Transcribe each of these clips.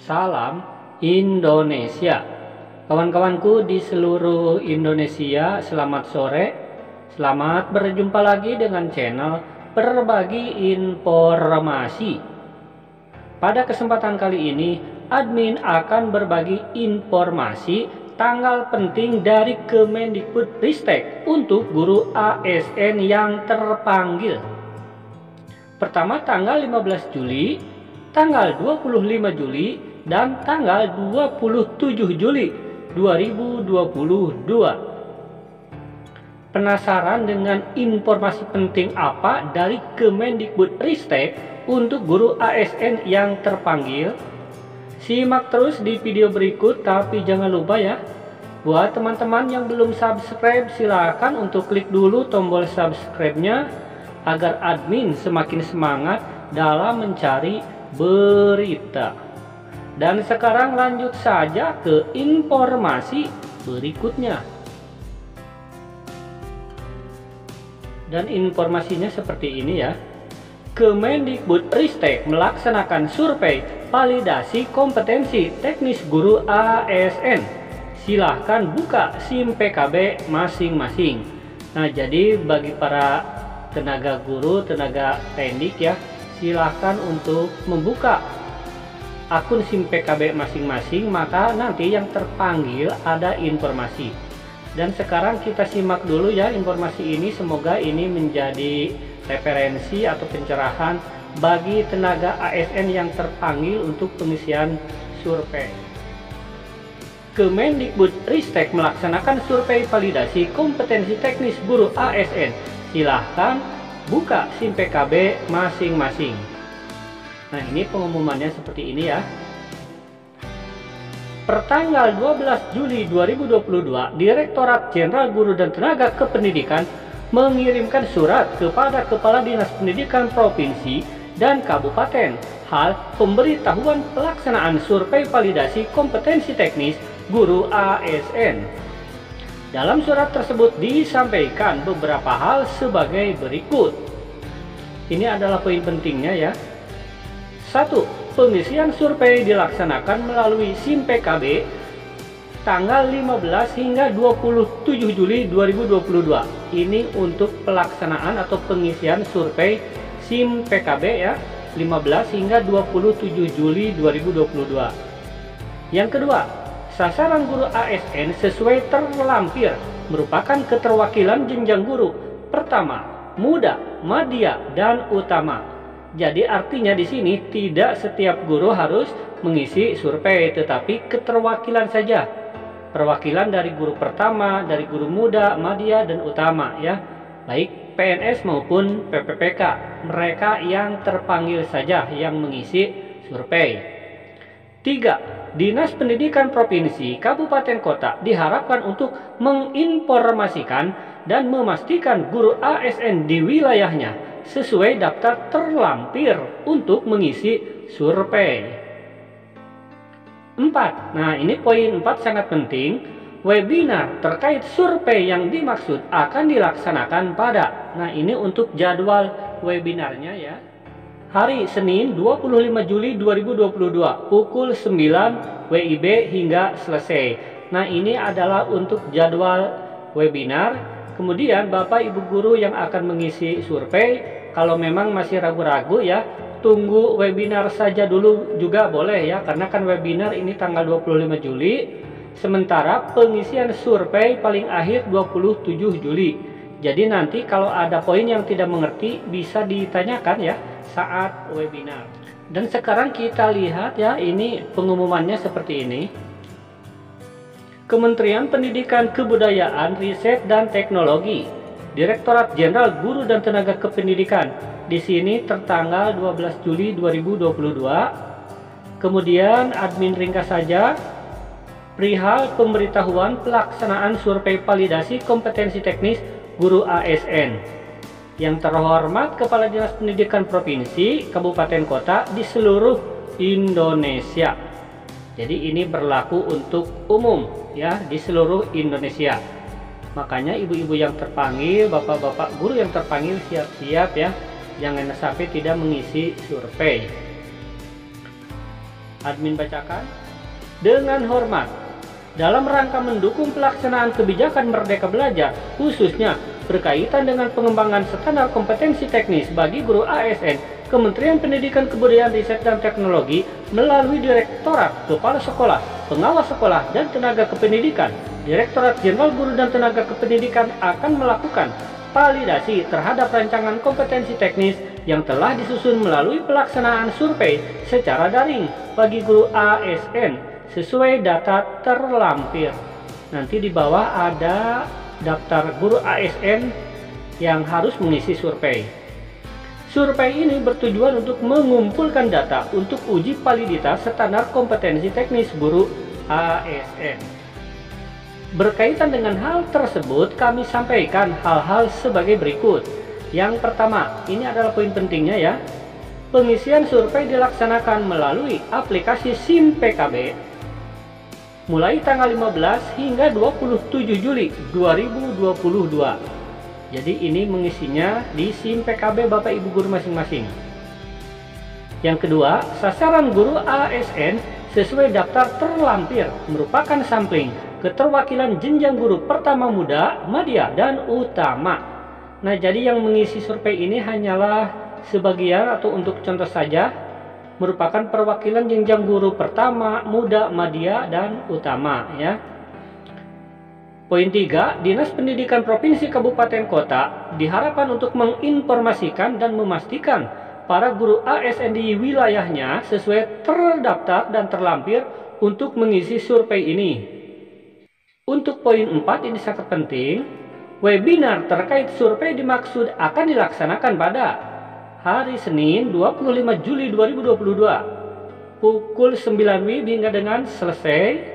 Salam Indonesia. Kawan-kawanku di seluruh Indonesia, selamat sore. Selamat berjumpa lagi dengan channel Berbagi Informasi. Pada kesempatan kali ini, admin akan berbagi informasi tanggal penting dari Kemendikbud Ristek untuk guru ASN yang terpanggil. Pertama tanggal 15 Juli, tanggal 25 Juli, dan tanggal 27 Juli 2022. Penasaran dengan informasi penting apa dari Kemendikbud Ristek untuk guru ASN yang terpanggil? Simak terus di video berikut tapi jangan lupa ya Buat teman-teman yang belum subscribe silahkan untuk klik dulu tombol subscribe-nya agar admin semakin semangat dalam mencari berita. Dan sekarang lanjut saja ke informasi berikutnya. Dan informasinya seperti ini ya. Kemendikbud Ristek melaksanakan survei validasi kompetensi teknis guru ASN. Silahkan buka SIM PKB masing-masing. Nah, jadi bagi para tenaga guru, tenaga pendik ya, silahkan untuk membuka akun SIM PKB masing-masing, maka nanti yang terpanggil ada informasi. Dan sekarang kita simak dulu ya informasi ini, semoga ini menjadi referensi atau pencerahan bagi tenaga ASN yang terpanggil untuk pengisian survei. Kemendikbud Ristek melaksanakan survei validasi kompetensi teknis guru ASN. Silahkan buka SIM PKB masing-masing. Nah ini pengumumannya seperti ini ya. Pertanggal 12 Juli 2022, Direktorat Jenderal Guru dan Tenaga Kependidikan mengirimkan surat kepada Kepala Dinas Pendidikan Provinsi dan Kabupaten hal pemberitahuan pelaksanaan survei validasi kompetensi teknis guru ASN. Dalam surat tersebut disampaikan beberapa hal sebagai berikut. Ini adalah poin pentingnya ya. 1 pengisian survei dilaksanakan melalui SIM PKB tanggal 15 hingga 27 Juli 2022. Ini untuk pelaksanaan atau pengisian survei SIM PKB ya 15 hingga 27 Juli 2022. Yang kedua, sasaran guru ASN sesuai terlampir merupakan keterwakilan jenjang guru pertama, muda, madya, dan utama jadi artinya di sini tidak setiap guru harus mengisi survei, tetapi keterwakilan saja. Perwakilan dari guru pertama, dari guru muda, madya, dan utama ya. Baik PNS maupun PPPK, mereka yang terpanggil saja yang mengisi survei. 3. Dinas Pendidikan Provinsi, Kabupaten Kota diharapkan untuk menginformasikan dan memastikan guru ASN di wilayahnya sesuai daftar terlampir untuk mengisi survei. 4. Nah, ini poin 4 sangat penting. Webinar terkait survei yang dimaksud akan dilaksanakan pada. Nah, ini untuk jadwal webinarnya ya. Hari Senin 25 Juli 2022 pukul 9 WIB hingga selesai. Nah, ini adalah untuk jadwal webinar. Kemudian Bapak Ibu guru yang akan mengisi survei kalau memang masih ragu-ragu ya tunggu webinar saja dulu juga boleh ya karena kan webinar ini tanggal 25 Juli sementara pengisian survei paling akhir 27 Juli. Jadi nanti kalau ada poin yang tidak mengerti bisa ditanyakan ya saat webinar. Dan sekarang kita lihat ya ini pengumumannya seperti ini Kementerian Pendidikan Kebudayaan Riset dan Teknologi Direktorat Jenderal Guru dan Tenaga Kependidikan. Di sini tertanggal 12 Juli 2022. Kemudian admin ringkas saja perihal pemberitahuan pelaksanaan survei validasi kompetensi teknis guru ASN. Yang terhormat Kepala Dinas Pendidikan Provinsi, Kabupaten Kota di seluruh Indonesia. Jadi ini berlaku untuk umum ya di seluruh Indonesia. Makanya ibu-ibu yang terpanggil, bapak-bapak guru yang terpanggil siap-siap ya. Jangan sampai tidak mengisi survei. Admin bacakan. Dengan hormat, dalam rangka mendukung pelaksanaan kebijakan Merdeka Belajar, khususnya berkaitan dengan pengembangan standar kompetensi teknis bagi guru ASN, Kementerian Pendidikan Kebudayaan Riset dan Teknologi melalui Direktorat Kepala Sekolah, Pengawas Sekolah, dan Tenaga Kependidikan, Direktorat Jenderal Guru dan Tenaga Kependidikan akan melakukan validasi terhadap rancangan kompetensi teknis yang telah disusun melalui pelaksanaan survei secara daring bagi guru ASN sesuai data terlampir. Nanti di bawah ada daftar guru ASN yang harus mengisi survei. Survei ini bertujuan untuk mengumpulkan data untuk uji validitas standar kompetensi teknis guru ASN. Berkaitan dengan hal tersebut, kami sampaikan hal-hal sebagai berikut. Yang pertama, ini adalah poin pentingnya ya. Pengisian survei dilaksanakan melalui aplikasi SIM PKB mulai tanggal 15 hingga 27 Juli 2022. Jadi ini mengisinya di SIM PKB Bapak Ibu guru masing-masing. Yang kedua, sasaran guru ASN sesuai daftar terlampir merupakan sampling keterwakilan jenjang guru pertama muda, media, dan utama. Nah, jadi yang mengisi survei ini hanyalah sebagian atau untuk contoh saja merupakan perwakilan jenjang guru pertama, muda, media, dan utama ya. Poin 3, Dinas Pendidikan Provinsi Kabupaten Kota diharapkan untuk menginformasikan dan memastikan para guru ASN di wilayahnya sesuai terdaftar dan terlampir untuk mengisi survei ini. Untuk poin 4 ini sangat penting, webinar terkait survei dimaksud akan dilaksanakan pada hari Senin 25 Juli 2022 pukul 9 WIB hingga dengan selesai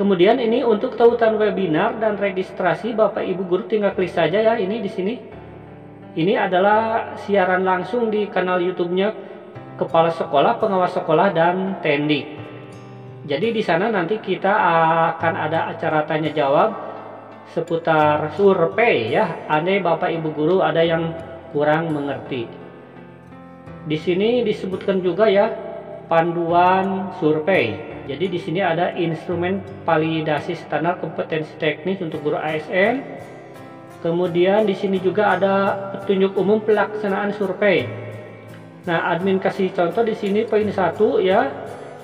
kemudian ini untuk tautan webinar dan registrasi Bapak Ibu Guru tinggal klik saja ya ini di sini. Ini adalah siaran langsung di kanal YouTube-nya Kepala Sekolah, Pengawas Sekolah dan Tendik jadi di sana nanti kita akan ada acara tanya jawab seputar survei ya. Andai Bapak Ibu Guru ada yang kurang mengerti. Di sini disebutkan juga ya panduan survei. Jadi di sini ada instrumen validasi standar kompetensi teknis untuk guru ASN. Kemudian di sini juga ada petunjuk umum pelaksanaan survei. Nah, admin kasih contoh di sini poin satu ya.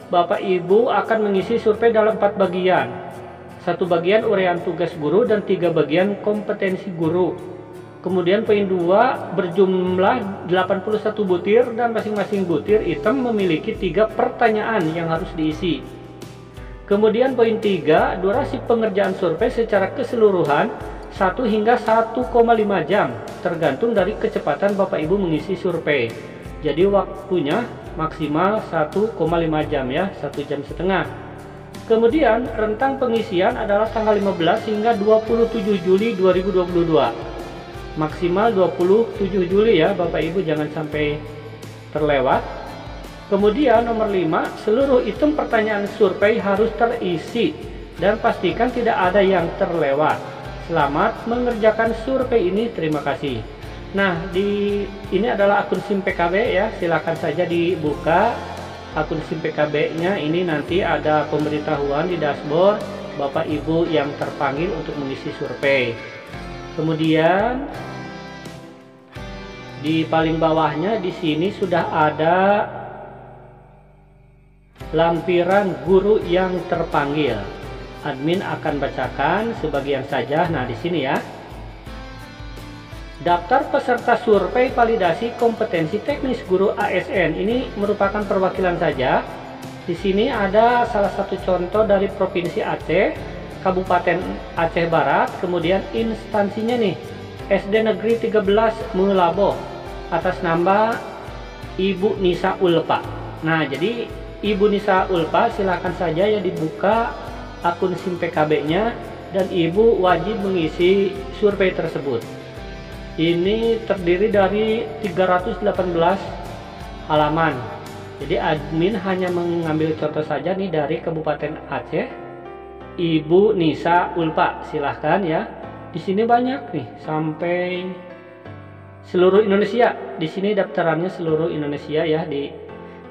Bapak Ibu akan mengisi survei dalam empat bagian. Satu bagian urean tugas guru dan tiga bagian kompetensi guru. Kemudian poin 2 berjumlah 81 butir dan masing-masing butir item memiliki tiga pertanyaan yang harus diisi. Kemudian poin 3 durasi pengerjaan survei secara keseluruhan 1 hingga 1,5 jam tergantung dari kecepatan Bapak Ibu mengisi survei. Jadi waktunya maksimal 1,5 jam ya, 1 jam setengah. Kemudian rentang pengisian adalah tanggal 15 hingga 27 Juli 2022 maksimal 27 Juli ya Bapak Ibu jangan sampai terlewat kemudian nomor 5 seluruh item pertanyaan survei harus terisi dan pastikan tidak ada yang terlewat. Selamat mengerjakan survei ini terima kasih. Nah di ini adalah akun SIM PKB ya silakan saja dibuka akun SIM PKB nya ini nanti ada pemberitahuan di dashboard Bapak Ibu yang terpanggil untuk mengisi survei. Kemudian di paling bawahnya di sini sudah ada lampiran guru yang terpanggil. Admin akan bacakan sebagian saja. Nah di sini ya. Daftar peserta survei validasi kompetensi teknis guru ASN ini merupakan perwakilan saja. Di sini ada salah satu contoh dari provinsi Aceh Kabupaten Aceh Barat, kemudian instansinya nih SD Negeri 13 Melabo atas nama Ibu Nisa Ulpa. Nah, jadi Ibu Nisa Ulpa silahkan saja ya dibuka akun SIM PKB-nya dan Ibu wajib mengisi survei tersebut. Ini terdiri dari 318 halaman. Jadi admin hanya mengambil contoh saja nih dari Kabupaten Aceh Ibu Nisa Ulpa silahkan ya di sini banyak nih sampai seluruh Indonesia di sini daftarannya seluruh Indonesia ya di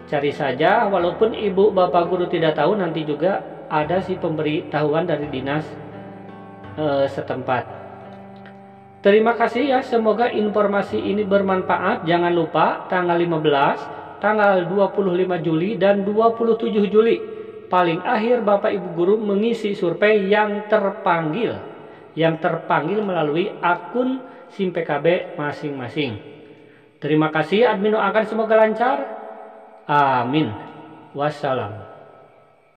Cari saja, walaupun ibu bapak guru tidak tahu, nanti juga ada si pemberitahuan dari dinas eh, setempat. Terima kasih ya, semoga informasi ini bermanfaat. Jangan lupa tanggal 15, tanggal 25 Juli, dan 27 Juli. Paling akhir Bapak Ibu Guru mengisi survei yang terpanggil. Yang terpanggil melalui akun SIM PKB masing-masing. Terima kasih, admin doakan semoga lancar. Amin. Wassalam.